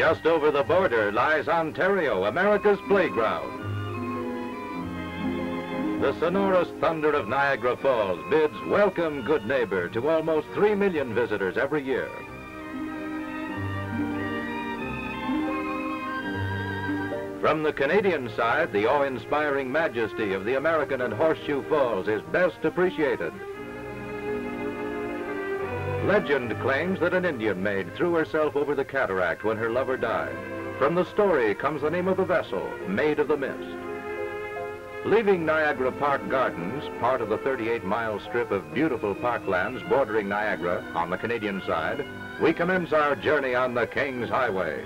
Just over the border lies Ontario, America's playground. The sonorous thunder of Niagara Falls bids welcome good neighbor to almost 3 million visitors every year. From the Canadian side, the awe-inspiring majesty of the American and Horseshoe Falls is best appreciated. Legend claims that an Indian maid threw herself over the cataract when her lover died. From the story comes the name of the vessel, Maid of the Mist. Leaving Niagara Park Gardens, part of the 38-mile strip of beautiful parklands bordering Niagara on the Canadian side, we commence our journey on the King's Highway.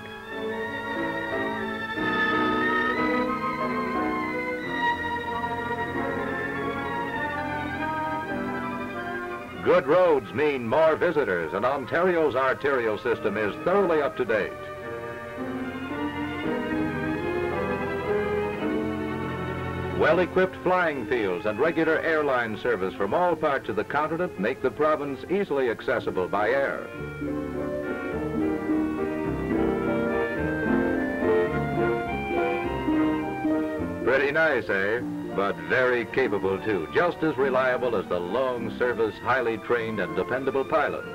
Good roads mean more visitors, and Ontario's arterial system is thoroughly up to date. Well-equipped flying fields and regular airline service from all parts of the continent make the province easily accessible by air. Pretty nice, eh? But very capable too, just as reliable as the long service, highly trained and dependable pilots.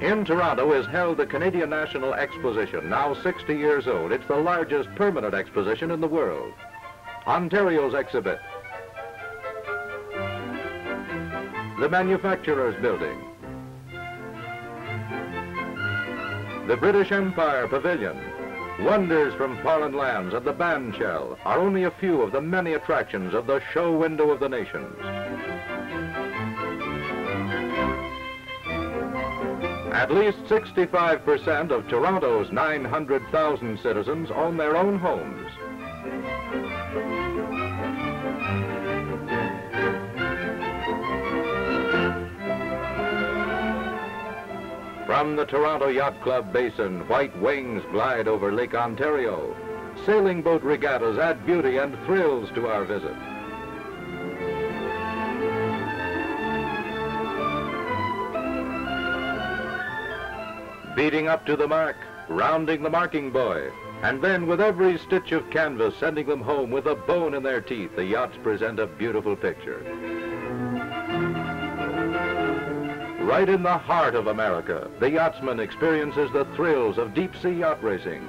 In Toronto is held the Canadian National Exposition, now 60 years old. It's the largest permanent exposition in the world. Ontario's exhibit. The Manufacturers Building. The British Empire Pavilion. Wonders from foreign lands and the bandshell are only a few of the many attractions of the show window of the nations. At least 65% of Toronto's 900,000 citizens own their own homes. From the Toronto Yacht Club Basin, white wings glide over Lake Ontario. Sailing boat regattas add beauty and thrills to our visit. Beating up to the mark, rounding the marking buoy, and then with every stitch of canvas sending them home with a bone in their teeth, the yachts present a beautiful picture. Right in the heart of America, the yachtsman experiences the thrills of deep-sea yacht racing.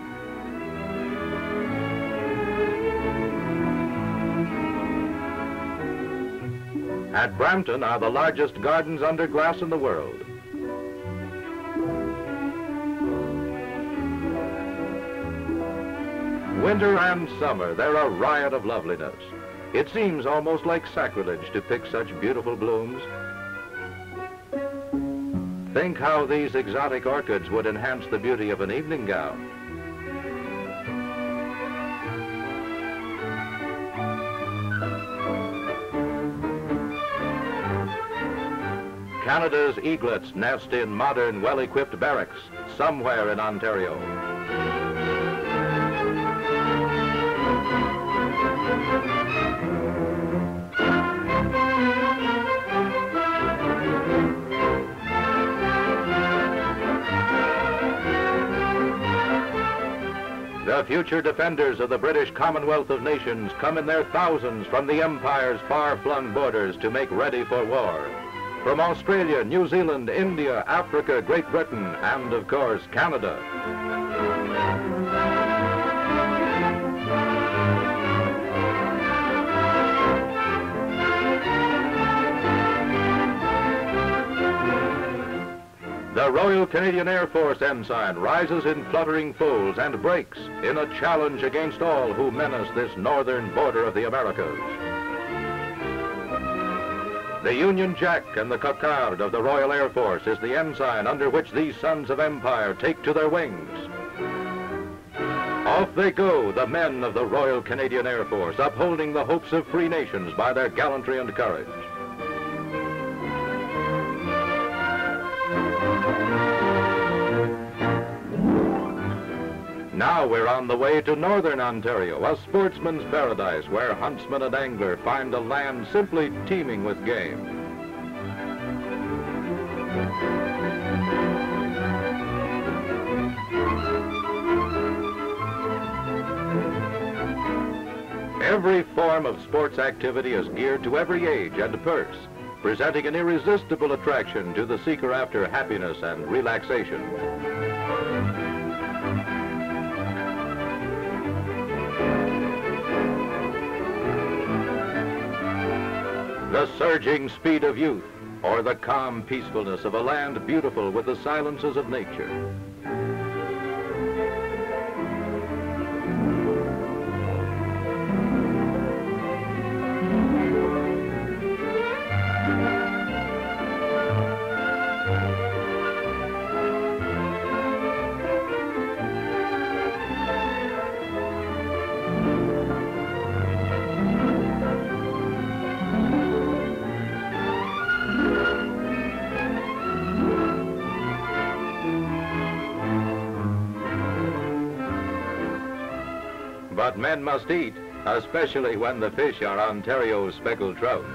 At Brampton are the largest gardens under glass in the world. Winter and summer, they're a riot of loveliness. It seems almost like sacrilege to pick such beautiful blooms, Think how these exotic orchids would enhance the beauty of an evening gown. Canada's eaglets nest in modern, well-equipped barracks somewhere in Ontario. The future defenders of the British Commonwealth of Nations come in their thousands from the Empire's far-flung borders to make ready for war. From Australia, New Zealand, India, Africa, Great Britain, and of course, Canada. The Royal Canadian Air Force ensign rises in fluttering folds and breaks in a challenge against all who menace this northern border of the Americas. The Union Jack and the Cocarde of the Royal Air Force is the ensign under which these sons of empire take to their wings. Off they go, the men of the Royal Canadian Air Force, upholding the hopes of free nations by their gallantry and courage. Now we're on the way to northern Ontario, a sportsman's paradise where huntsman and angler find a land simply teeming with game. Every form of sports activity is geared to every age and purse, presenting an irresistible attraction to the seeker after happiness and relaxation. The surging speed of youth, or the calm peacefulness of a land beautiful with the silences of nature. Men must eat, especially when the fish are Ontario's speckled trout.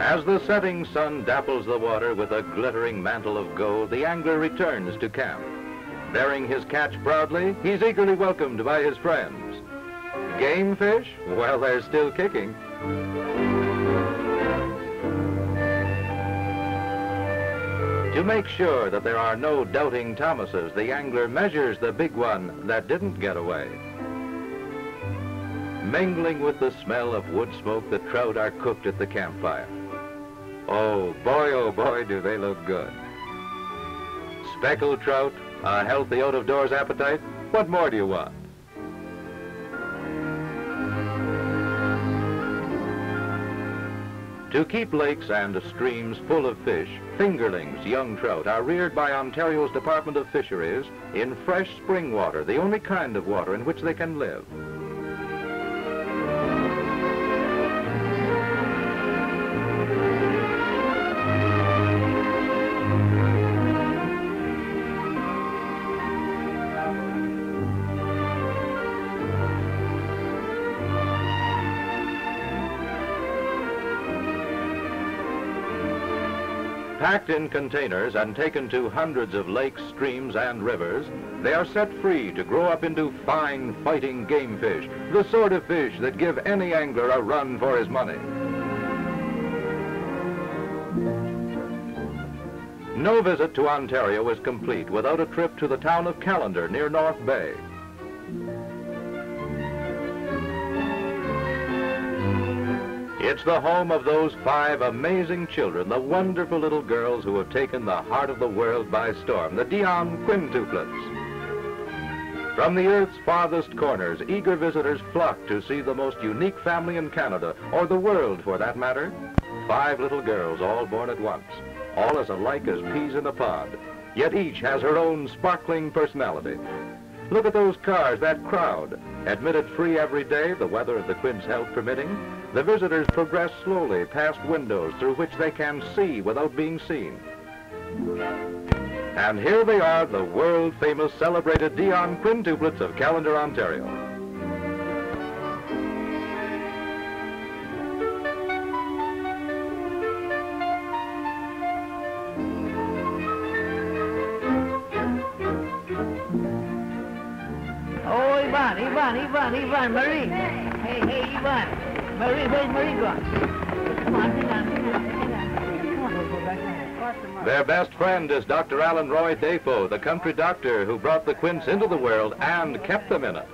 As the setting sun dapples the water with a glittering mantle of gold, the angler returns to camp. Bearing his catch proudly, he's eagerly welcomed by his friends. Game fish? Well, they're still kicking. To make sure that there are no doubting Thomases, the angler measures the big one that didn't get away. Mingling with the smell of wood smoke, the trout are cooked at the campfire. Oh boy, oh boy, do they look good. Speckled trout, a healthy out-of-doors appetite, what more do you want? To keep lakes and streams full of fish, fingerlings, young trout, are reared by Ontario's Department of Fisheries in fresh spring water, the only kind of water in which they can live. Packed in containers and taken to hundreds of lakes, streams, and rivers, they are set free to grow up into fine fighting game fish, the sort of fish that give any angler a run for his money. No visit to Ontario is complete without a trip to the town of Callander near North Bay. It's the home of those five amazing children, the wonderful little girls who have taken the heart of the world by storm, the Dionne quintuplets. From the earth's farthest corners, eager visitors flock to see the most unique family in Canada, or the world for that matter. Five little girls, all born at once, all as alike as peas in a pod, yet each has her own sparkling personality. Look at those cars, that crowd. Admitted free every day, the weather of the Quints health permitting, the visitors progress slowly past windows through which they can see without being seen. And here they are, the world-famous celebrated Dionne quintuplets of Callander, Ontario. Oh, Yvonne, Yvonne, Yvonne, Yvonne, Marie. Hey, hey, Yvonne. Marie, where's Marie gone? Come on, sit down, sit down, sit down. Come on, we'll go back there. Their best friend is Dr. Allan Roy Dafoe, the country doctor who brought the Quints into the world and kept them in it.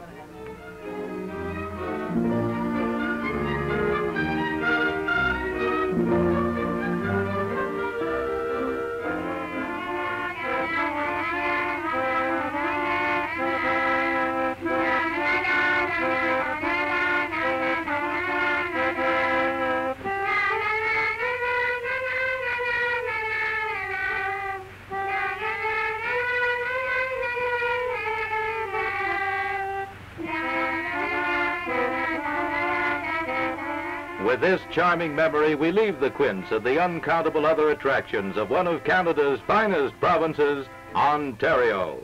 With this charming memory, we leave the Quints and the uncountable other attractions of one of Canada's finest provinces, Ontario.